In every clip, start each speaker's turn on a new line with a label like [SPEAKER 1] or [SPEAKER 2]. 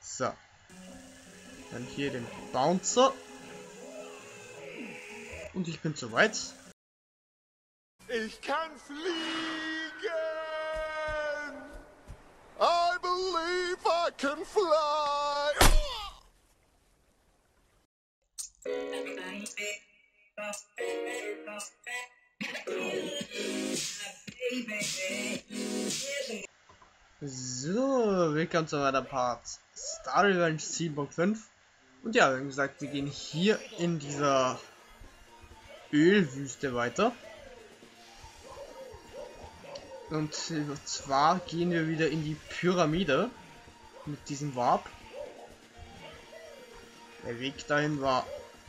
[SPEAKER 1] So. Dann hier den Bouncer. Und ich bin soweit.
[SPEAKER 2] Ich kann fliegen! I believe I can fly!
[SPEAKER 1] So, willkommen zu meiner Part Star Revenge 7.5 Und ja, wie gesagt, wir gehen hier in dieser Ölwüste weiter. Und zwar gehen wir wieder in die Pyramide mit diesem Warp. Der Weg dahin war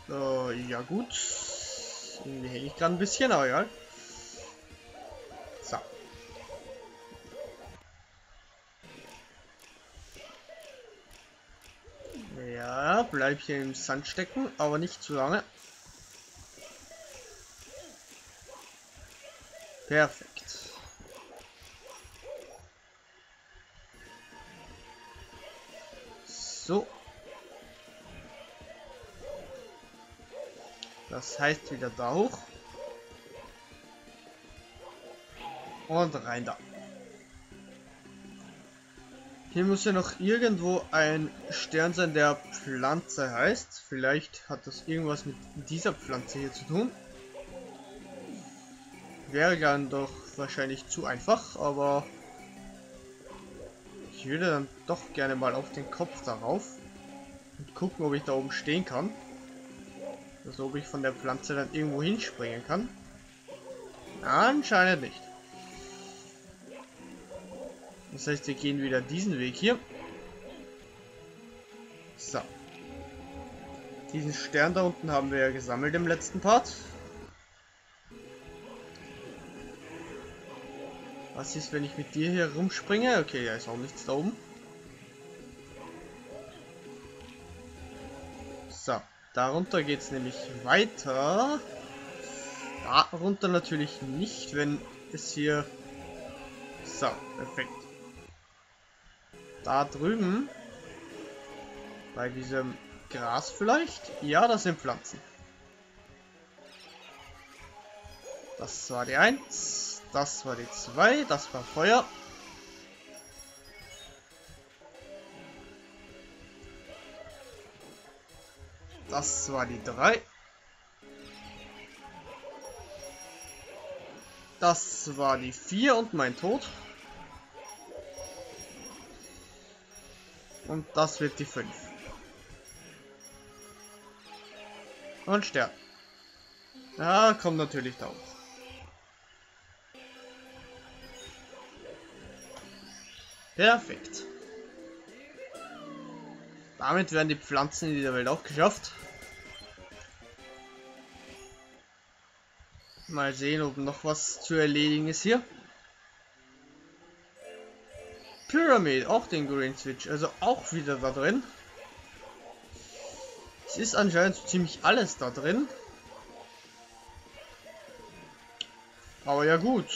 [SPEAKER 1] äh, ja gut. Irgendwie hänge ich gerade ein bisschen, aber ja. Bleib hier im Sand stecken, aber nicht zu lange. Perfekt. So. Das heißt wieder da hoch. Und rein da. Hier muss ja noch irgendwo ein Stern sein, der Pflanze heißt. Vielleicht hat das irgendwas mit dieser Pflanze hier zu tun. Wäre dann doch wahrscheinlich zu einfach, aber ich würde dann doch gerne mal auf den Kopf darauf und gucken, ob ich da oben stehen kann. Also ob ich von der Pflanze dann irgendwo hinspringen kann. Anscheinend nicht. Das heißt, wir gehen wieder diesen Weg hier. So. Diesen Stern da unten haben wir ja gesammelt im letzten Part. Was ist, wenn ich mit dir hier rumspringe? Okay, da ist auch nichts da oben. So, darunter geht es nämlich weiter. Darunter natürlich nicht, wenn es hier... So, perfekt. Da drüben, bei diesem Gras vielleicht? Ja, das sind Pflanzen. Das war die 1, das war die 2, das war Feuer. Das war die 3. Das war die 4 und mein Tod. Und das wird die 5. Und Stern. Ja, kommt natürlich da hoch. Perfekt. Damit werden die Pflanzen in dieser Welt auch geschafft. Mal sehen, ob noch was zu erledigen ist hier. Pyramid, auch den Green Switch, also auch wieder da drin. Es ist anscheinend so ziemlich alles da drin. Aber ja gut.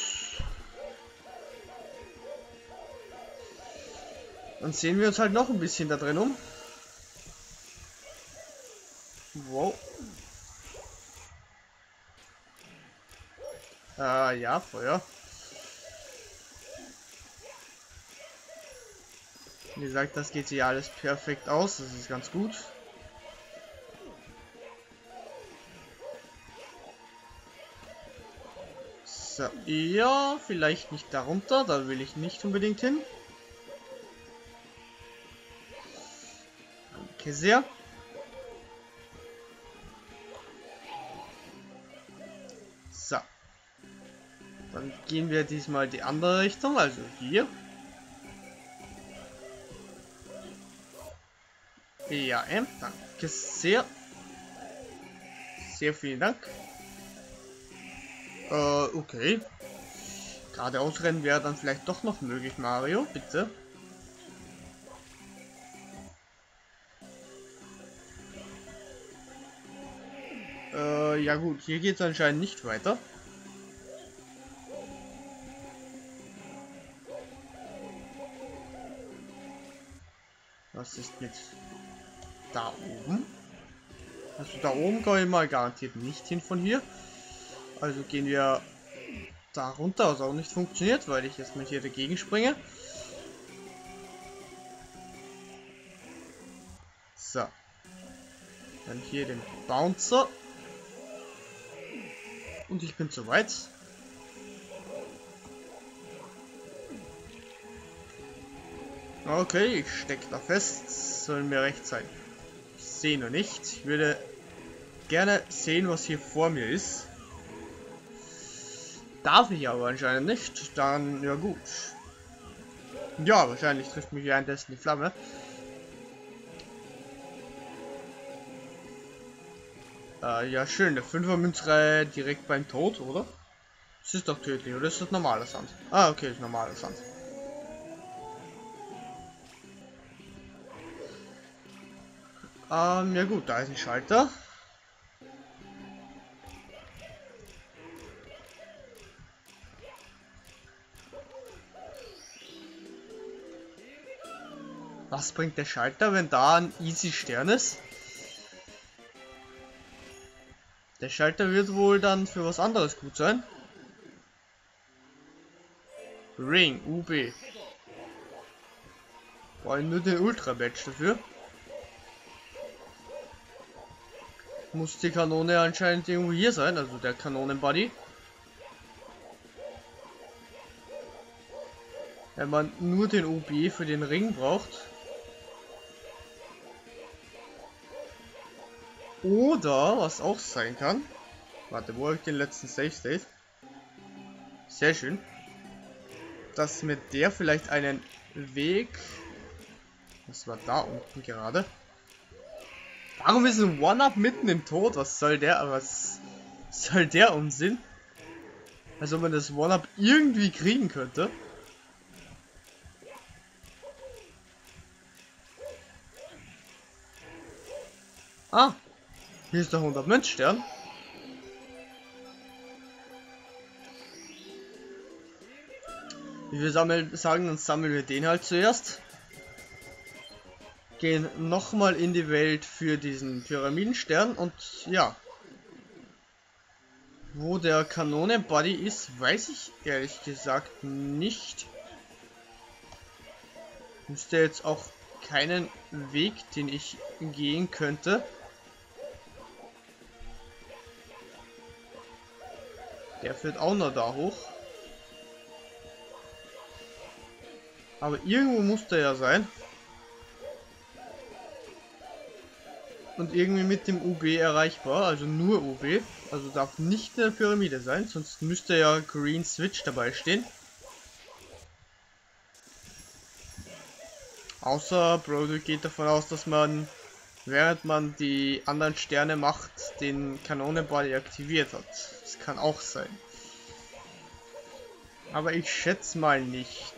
[SPEAKER 1] Dann sehen wir uns halt noch ein bisschen da drin um. Wow. Äh, ja, Feuer. Wie gesagt, das geht hier alles perfekt aus. Das ist ganz gut. So, ja, vielleicht nicht darunter. Da will ich nicht unbedingt hin. Danke sehr. So. Dann gehen wir diesmal die andere Richtung, also hier. Ja, ähm, danke sehr. Sehr vielen Dank. Äh, okay. Geradeaus rennen wäre dann vielleicht doch noch möglich, Mario, bitte. Äh, ja gut, hier geht es anscheinend nicht weiter. Was ist mit da oben? Also da oben komme ich mal garantiert nicht hin von hier. Also gehen wir da runter, was auch nicht funktioniert, weil ich jetzt mal hier dagegen springe. So. Dann hier den Bouncer. Und ich bin soweit. Okay, ich stecke da fest. Soll mir recht sein. Sehe noch nicht. Ich würde gerne sehen, was hier vor mir ist. Darf ich aber anscheinend nicht. Dann, ja gut. Ja, wahrscheinlich trifft mich währenddessen die Flamme. Äh, ja, schön. Der 5er Münzreihe direkt beim Tod, oder? Das ist doch tödlich, oder ist das normaler Sand? Ah, okay, ist normaler Sand. Ähm, ja gut, da ist ein Schalter. Was bringt der Schalter, wenn da ein Easy Stern ist? Der Schalter wird wohl dann für was anderes gut sein. Ring, UB. Wollen nur den Ultra Badge dafür. Muss die Kanone anscheinend irgendwo hier sein, also der Kanonenbody. Wenn man nur den UB für den Ring braucht. Oder, was auch sein kann. Warte, wo habe ich den letzten Safe State? Sehr schön. Dass mit der vielleicht einen Weg. Was war da unten gerade? Warum ist ein One-Up mitten im Tod? Was soll der? Was soll der Unsinn? Als ob man das One-Up irgendwie kriegen könnte. Ah, hier ist der 100 Münzstern. Wie wir sammeln, sagen, dann sammeln wir den halt zuerst. Gehen nochmal in die Welt für diesen Pyramidenstern und ja. Wo der Kanonenbody ist, weiß ich ehrlich gesagt nicht. Müsste jetzt auch keinen Weg, den ich gehen könnte. Der führt auch noch da hoch. Aber irgendwo muss der ja sein. Und irgendwie mit dem UB erreichbar, also nur UB. Also darf nicht eine Pyramide sein, sonst müsste ja Green Switch dabei stehen. Außer Broderick geht davon aus, dass man, während man die anderen Sterne macht, den Kanonenball aktiviert hat kann auch sein. Aber ich schätze mal nicht.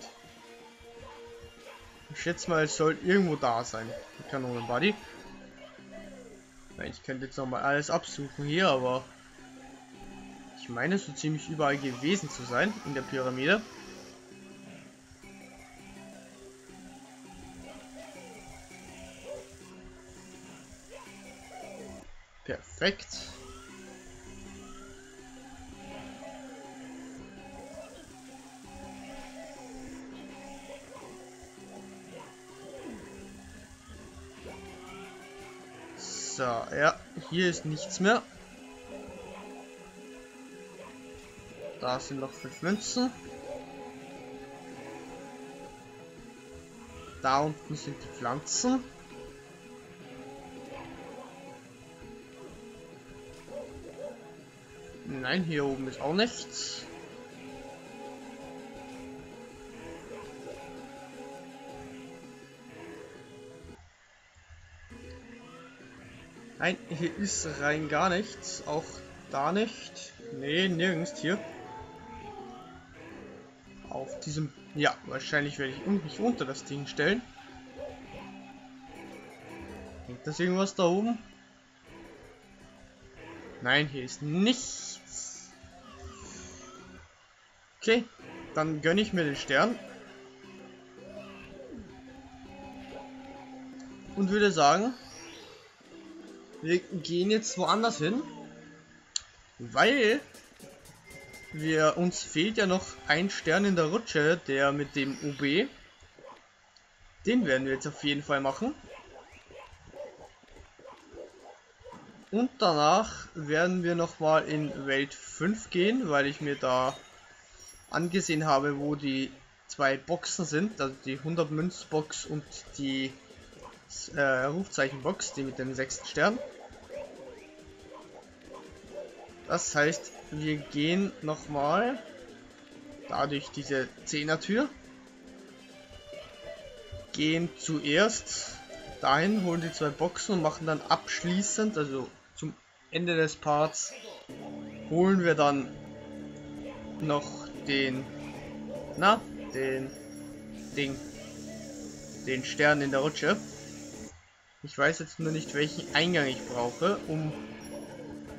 [SPEAKER 1] Ich schätze mal, es soll irgendwo da sein. Die Kanonenbody. Ich könnte jetzt noch mal alles absuchen hier, aber ich meine so ziemlich überall gewesen zu sein in der Pyramide. Perfekt. Hier ist nichts mehr. Da sind noch fünf Münzen. Da unten sind die Pflanzen. Nein, hier oben ist auch nichts. Nein, hier ist rein gar nichts. Auch da nicht. Nee, nirgends hier. Auf diesem... Ja, wahrscheinlich werde ich mich unter das Ding stellen. Hängt das irgendwas da oben? Nein, hier ist nichts. Okay, dann gönne ich mir den Stern. Und würde sagen, wir gehen jetzt woanders hin, weil wir uns fehlt ja noch ein Stern in der Rutsche, der mit dem UB. Den werden wir jetzt auf jeden Fall machen. Und danach werden wir nochmal in Welt 5 gehen, weil ich mir da angesehen habe, wo die zwei Boxen sind, also die 100 Münzbox und die äh, Rufzeichenbox, die mit dem sechsten Stern. Das heißt, wir gehen nochmal da durch diese Zehner-Tür. Gehen zuerst dahin, holen die zwei Boxen und machen dann abschließend, also zum Ende des Parts, holen wir dann noch den, na, den Ding, den Stern in der Rutsche. Ich weiß jetzt nur nicht, welchen Eingang ich brauche, um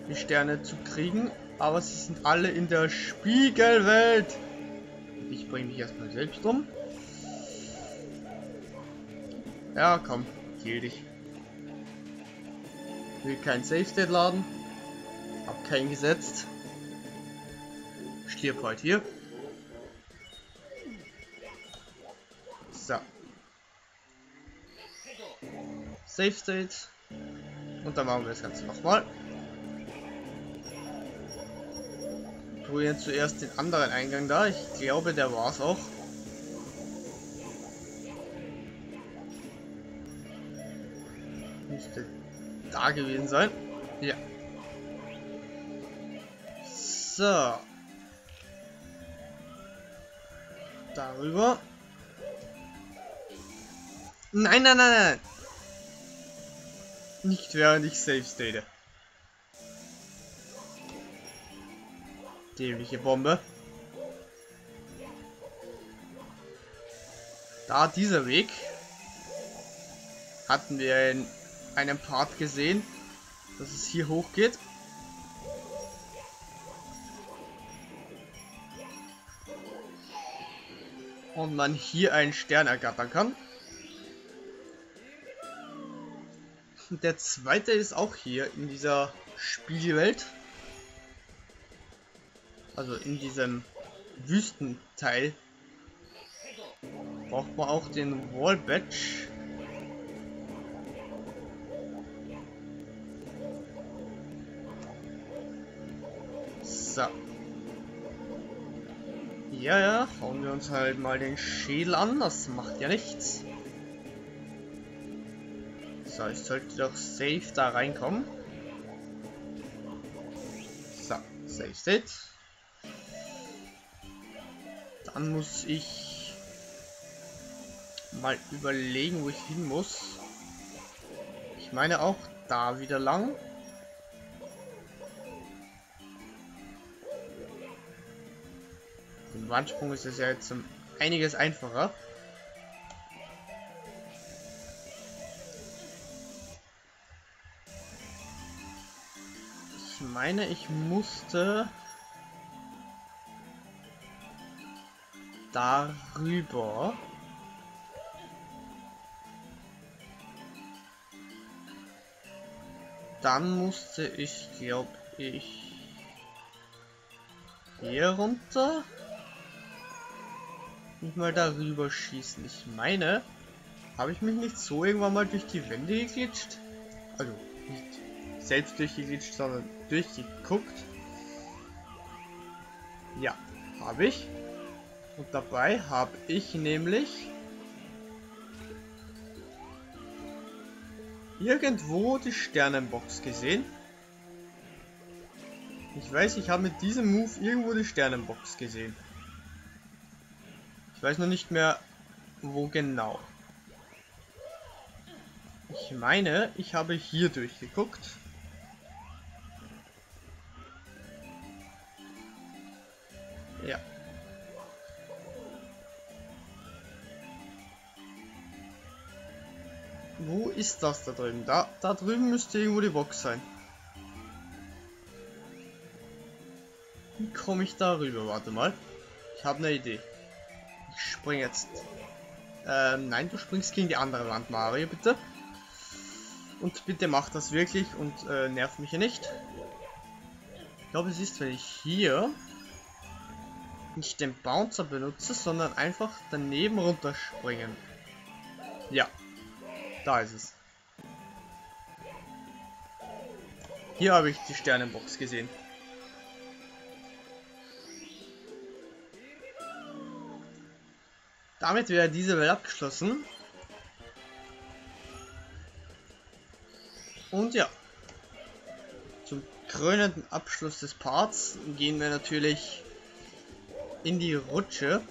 [SPEAKER 1] die Sterne zu kriegen, aber sie sind alle in der Spiegelwelt. Ich bringe mich erstmal selbst um. Ja, komm, kill dich. Will kein Safe State laden. Hab keinen gesetzt. Stirb halt hier. So. Safe State. Und dann machen wir das Ganze nochmal. Probieren zuerst den anderen Eingang da. Ich glaube, der war's auch. Müsste da gewesen sein. Ja. So. Darüber. Nein, nein, nein, nein. Nicht während ich safe state. Dämliche Bombe. Da dieser Weg hatten wir in einem Part gesehen, dass es hier hoch geht. Und man hier einen Stern ergattern kann. Der zweite ist auch hier in dieser Spielwelt. Also in diesem Wüstenteil. Braucht man auch den Wall Badge. So. Ja, ja, hauen wir uns halt mal den Schädel an, das macht ja nichts. So, ich sollte doch safe da reinkommen. So, safe state. Dann muss ich mal überlegen, wo ich hin muss. Ich meine auch da wieder lang. Im Wandsprung ist es ja jetzt um einiges einfacher. Ich meine, ich musste darüber. Dann musste ich, glaube ich, hier runter und mal darüber schießen. Ich meine, habe ich mich nicht so irgendwann mal durch die Wände geglitscht? Also nicht selbst durchgeglitscht, sondern durchgeguckt. Ja, habe ich. Und dabei habe ich nämlich irgendwo die Sternenbox gesehen. Ich weiß, ich habe mit diesem Move irgendwo die Sternenbox gesehen. Ich weiß noch nicht mehr, wo genau. Ich meine, ich habe hier durchgeguckt. Ja. Wo ist das da drüben? Da, da drüben müsste irgendwo die Box sein. Wie komme ich da rüber? Warte mal. Ich habe eine Idee. Ich springe jetzt. Ähm, nein, du springst gegen die andere Wand, Mario, bitte. Und bitte macht das wirklich und äh, nervt mich hier nicht. Ich glaube, es ist, wenn ich hier nicht den Bouncer benutze, sondern einfach daneben runterspringen. Ja, da ist es. Hier habe ich die Sternenbox gesehen. Damit wäre diese Welt abgeschlossen. Und ja, zum krönenden Abschluss des Parts gehen wir natürlich in die Rutsche.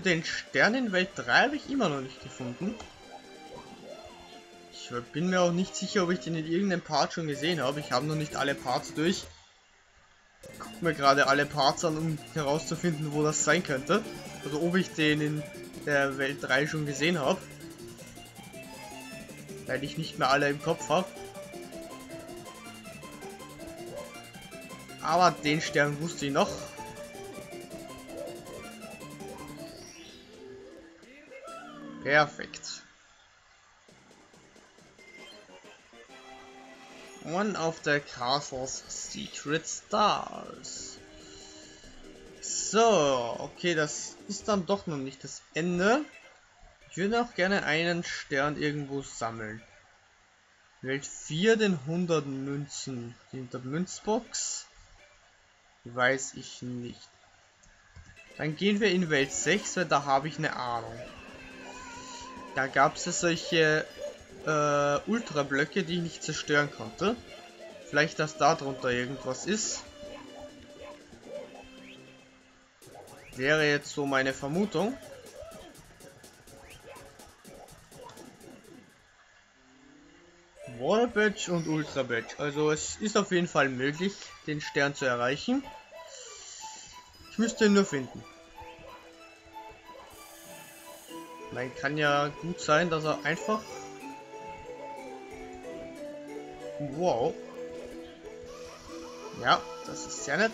[SPEAKER 1] Den Stern in Welt 3 habe ich immer noch nicht gefunden. Ich bin mir auch nicht sicher, ob ich den in irgendeinem Part schon gesehen habe. Ich habe noch nicht alle Parts durch. Guck mir gerade alle Parts an, um herauszufinden, wo das sein könnte. Also ob ich den in der Welt 3 schon gesehen habe. Weil ich nicht mehr alle im Kopf habe. Aber den Stern wusste ich noch. Perfekt. One of the castle's secret stars. So, okay, das ist dann doch noch nicht das Ende. Ich würde auch gerne einen Stern irgendwo sammeln. Welt 4 den 100 Münzen. Die 100 Münzbox. Weiß ich nicht. Dann gehen wir in Welt 6, weil da habe ich eine Ahnung. Da gab es ja solche äh, Ultrablöcke, die ich nicht zerstören konnte. Vielleicht, dass da drunter irgendwas ist. Wäre jetzt so meine Vermutung. Water Badge und Ultra Badge. Also es ist auf jeden Fall möglich, den Stern zu erreichen. Ich müsste ihn nur finden. Nein, kann ja gut sein, dass er einfach... Wow. Ja, das ist sehr nett.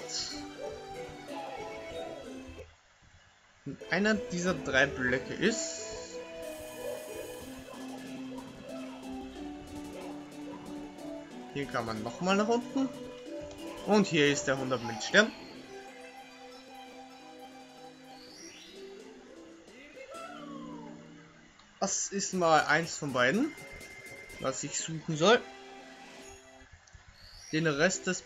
[SPEAKER 1] Und einer dieser drei Blöcke ist... Hier kann man nochmal nach unten. Und hier ist der 100 Stern. Das ist mal eins von beiden, was ich suchen soll. Den Rest des...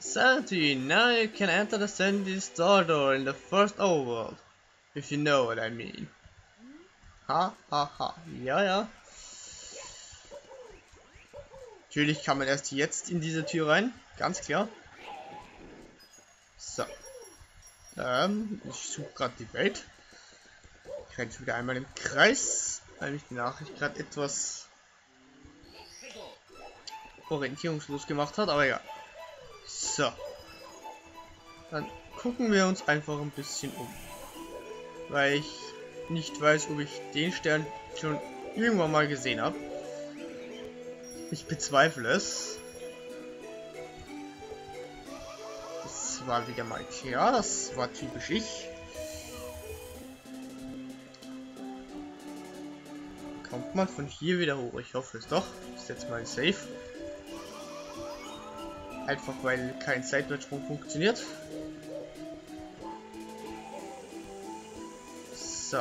[SPEAKER 1] 17. Now you can enter the Sandy Star Door in the first overworld. If you know what I mean. Ha, ha, ha. Ja, ja. Natürlich kann man erst jetzt in diese Tür rein. Ganz klar. So. Ähm, ich suche gerade die Welt. Ich renne wieder einmal im Kreis, weil mich die Nachricht gerade etwas orientierungslos gemacht hat, aber ja. So. Dann gucken wir uns einfach ein bisschen um. Weil ich nicht weiß, ob ich den Stern schon irgendwann mal gesehen habe. Ich bezweifle es. Das war wieder mal Ikea, das war typisch ich. Man von hier wieder hoch? Ich hoffe es doch. Ist jetzt mal safe. Einfach weil kein Seitwärtssprung funktioniert. So.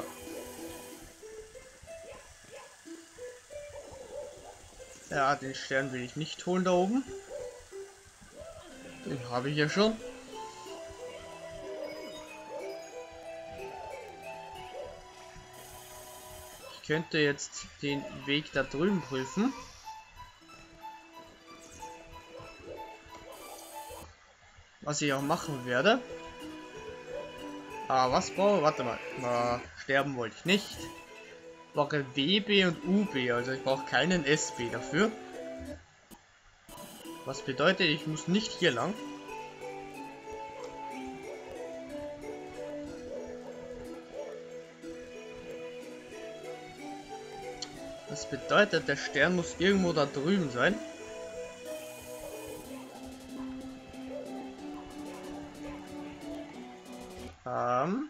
[SPEAKER 1] Ja, den Stern will ich nicht holen da oben. Den habe ich ja schon. Könnte jetzt den Weg da drüben prüfen. Was ich auch machen werde. Ah, was brauche Warte mal. Na, sterben wollte ich nicht. Ich brauche WB und UB, also ich brauche keinen SB dafür. Was bedeutet, ich muss nicht hier lang. Das bedeutet, der Stern muss irgendwo da drüben sein. Ähm,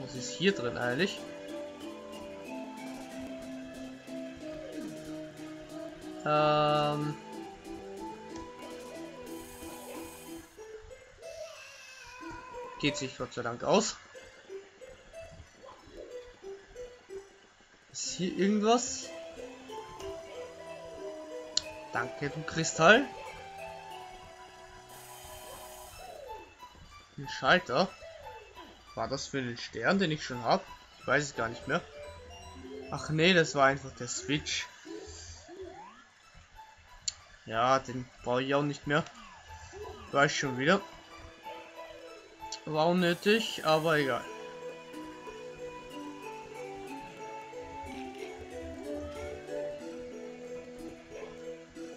[SPEAKER 1] was ist hier drin eigentlich? Ähm. Geht sich Gott sei Dank aus. Hier irgendwas? Danke, du Kristall. Ein Schalter. War das für den Stern, den ich schon habe? Ich weiß es gar nicht mehr. Ach nee, das war einfach der Switch. Ja, den brauche ich auch nicht mehr. Weiß schon wieder. War unnötig, aber egal.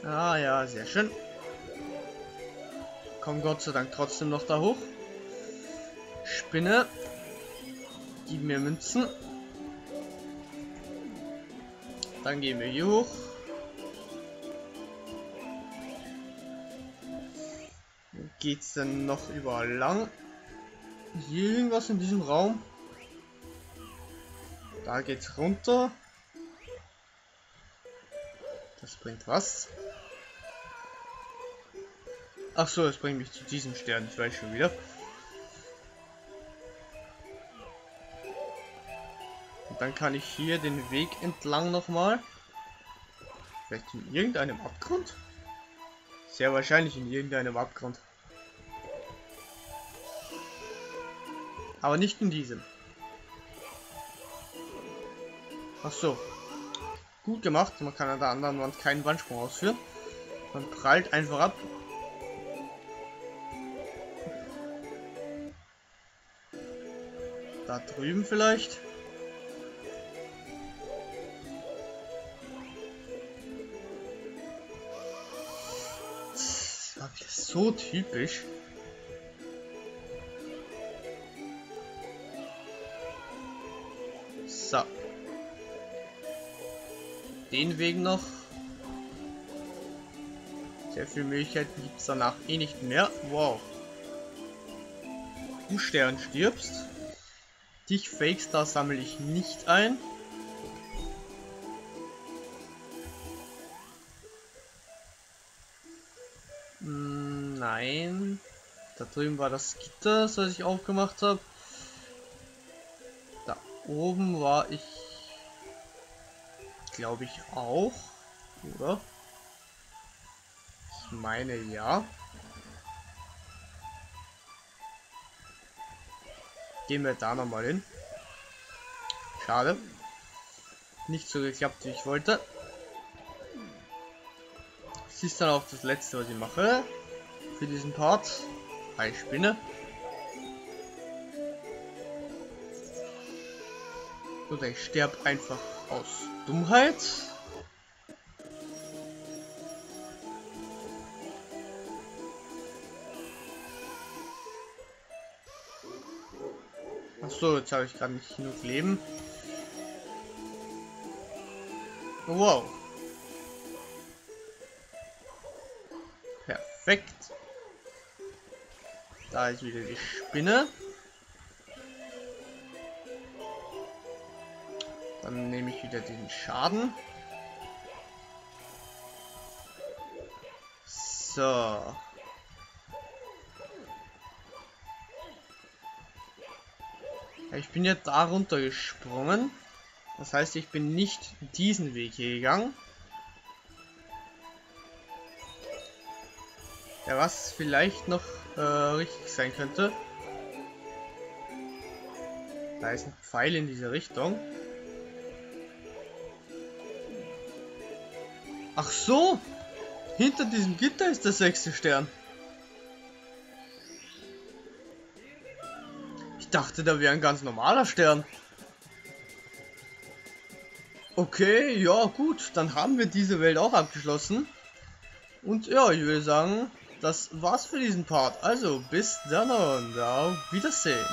[SPEAKER 1] Ah ja, sehr schön. Komm Gott sei Dank trotzdem noch da hoch. Spinne. Gib mir Münzen. Dann gehen wir hier hoch. Geht's denn noch überall lang? Hier irgendwas in diesem Raum? Da geht's runter. Das bringt was. Ach so, das bringt mich zu diesem Stern. Ich weiß schon wieder. Und dann kann ich hier den Weg entlang nochmal. Vielleicht in irgendeinem Abgrund? Sehr wahrscheinlich in irgendeinem Abgrund. Aber nicht in diesem. Ach so. Gut gemacht. Man kann an der anderen Wand keinen Wandsprung ausführen. Man prallt einfach ab. Da drüben vielleicht. So typisch. So. Den Weg noch. Sehr viele Möglichkeiten gibt es danach eh nicht mehr. Wow. Du Stern stirbst. Dich Fake Star sammle ich nicht ein. Hm, nein. Da drüben war das Gitter, das ich aufgemacht habe. Da oben war ich, glaube ich, auch. Oder? Ich meine ja. Gehen wir da nochmal hin. Schade. Nicht so geklappt, wie ich wollte. Das ist dann auch das letzte, was ich mache. Für diesen Part. Eine Spinne. Oder ich sterbe einfach aus Dummheit. So, jetzt habe ich gerade nicht genug Leben. Wow. Perfekt. Da ist wieder die Spinne. Dann nehme ich wieder den Schaden. So. Ich bin jetzt da runter gesprungen. Das heißt, ich bin nicht diesen Weg hier gegangen. Ja, was vielleicht noch äh, richtig sein könnte. Da ist ein Pfeil in diese Richtung. Ach so! Hinter diesem Gitter ist der sechste Stern. Ich dachte, da wäre ein ganz normaler Stern. Okay, ja gut, dann haben wir diese Welt auch abgeschlossen. Und ja, ich würde sagen, das war's für diesen Part. Also, bis dann und auf Wiedersehen.